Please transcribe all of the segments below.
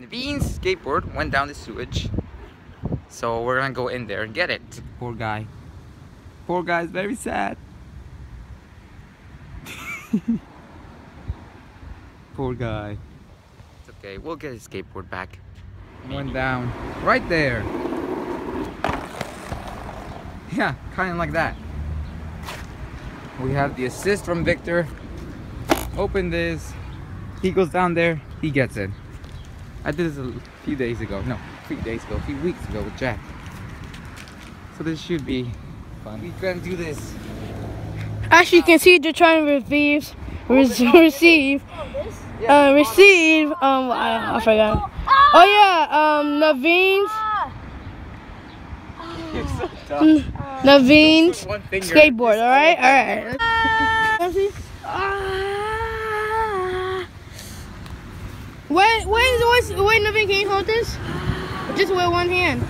Naveen's skateboard went down the sewage. So we're gonna go in there and get it. Poor guy. Poor guy's very sad. Poor guy. It's okay, we'll get his skateboard back. Went down right there. Yeah, kind of like that. We have the assist from Victor. Open this. He goes down there, he gets it. I did this a few days ago. No, three days ago, a few weeks ago with Jack. So this should be fun. We can do this. Actually, you can see they're trying to receive, receive, uh, receive. Um, I, I forgot. Oh yeah, um, Naveen's, You're so dumb. Naveen's One finger. skateboard. All right, all right. Wait, wait, wait, wait, Naveen, can you hold this? Just with one hand.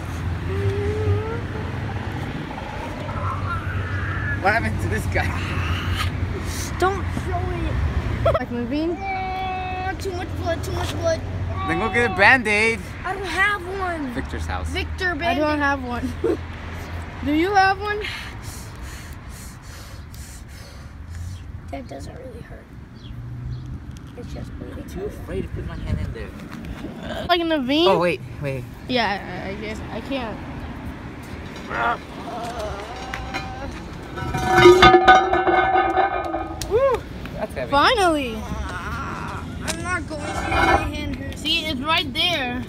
What happened to this guy? Don't show it. Like Naveen. Oh, too much blood, too much blood. Then go get a band-aid. I don't have one. Victor's house. Victor, I don't have one. Do you have one? That doesn't really hurt. It's just bleeding. I'm too afraid to put my hand in there. Like Naveen? Oh wait, wait. Yeah, I I guess I can't. Woo! That's heavy. Finally. I'm not going to. My hand hurts. See, it's right there.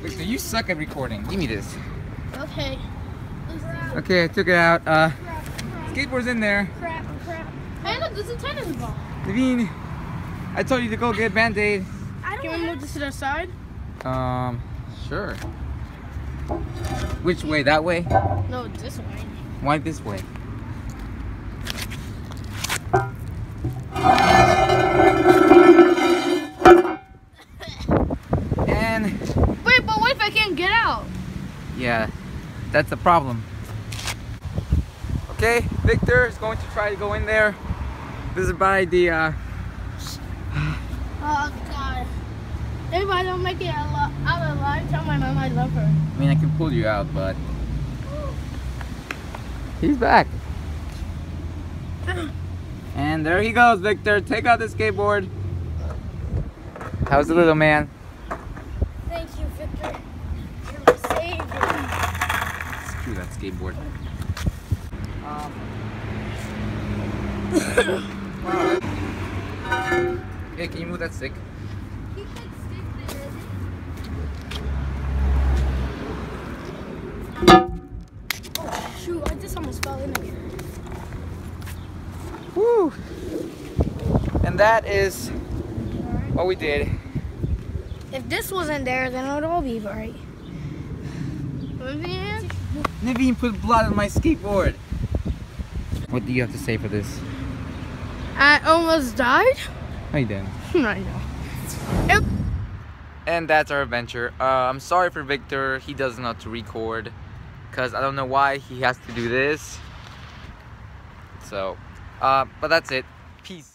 Victor, you suck at recording. Give me this. Okay. Okay, I took it out. Uh, skateboard's in there. Crap, crap. Hey, look, there's a tennis ball. Naveen, I told you to go get band-aid. Can we move this to the side? Um, sure. Which way? That way? No, this way. Why this way? And Wait, but what if I can't get out? yeah, that's the problem. Okay, Victor is going to try to go in there. This is by the uh, God. If I don't make it out alive, tell my mom I love her. I mean, I can pull you out, but he's back. And there he goes, Victor. Take out the skateboard. How's the little man? Thank you, Victor. You're my savior. Screw that skateboard. hey, can you move that stick? Just almost fell in again. Woo! And that is what we did. If this wasn't there, then it would all be right. Vivian? Naveen put blood on my skateboard. What do you have to say for this? I almost died? How you doing? I know. And that's our adventure. Uh, I'm sorry for Victor. He doesn't know to record. Because I don't know why he has to do this. So, uh, but that's it. Peace.